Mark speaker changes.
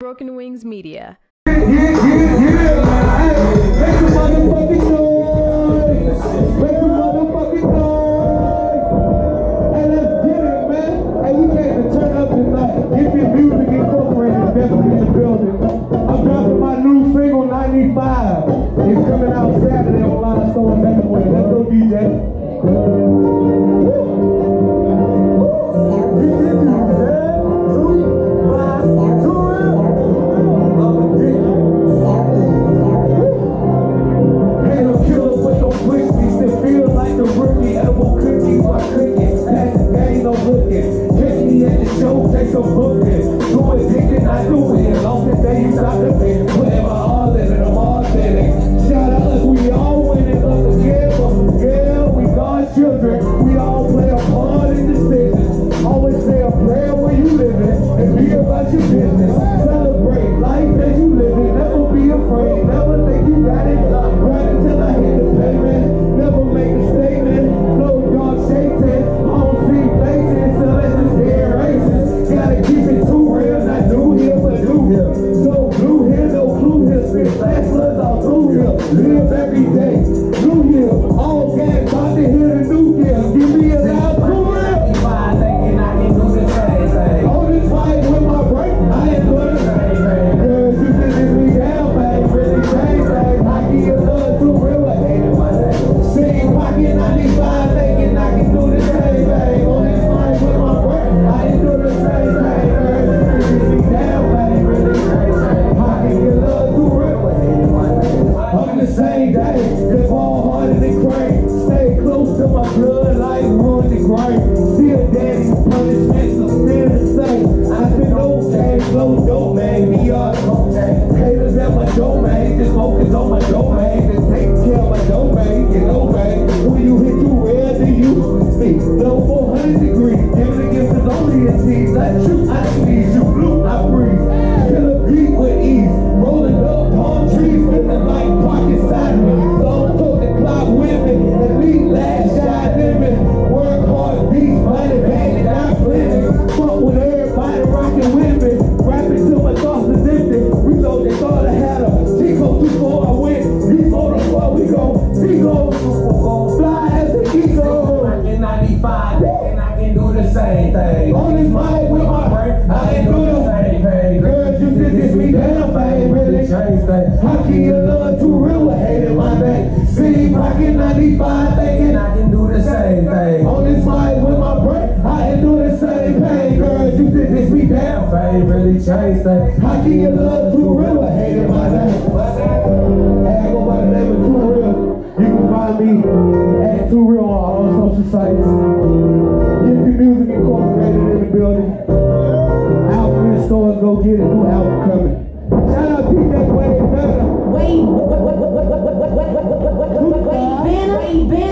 Speaker 1: Broken Wings Media.
Speaker 2: Yeah, yeah, yeah. If your music incorporated is definitely in the building. I'm dropping my new single 95. It's coming out Saturday on Line Let's go, DJ. Porque bate o no man to take care of my domain. When you hit your red, do you speak? Blow 400 degrees.
Speaker 3: same thing.
Speaker 2: On this mic with my brain, I ain't do the same thing. Girl, you could diss me down, I ain't really changed things. How can your love too real with hating my name? See, pocket 95 thinking
Speaker 3: I can do the same thing.
Speaker 2: On this mic with my brain, I ain't do the same thing. Girl, you could diss me down,
Speaker 3: I ain't really changed things.
Speaker 2: How can you love too real with hating my name? My name. I go by the name of TuReal. You can find me at TuReal on all social sites. gonna get a new album coming. Shout out DJ Wade
Speaker 4: Banner. Wade, Wade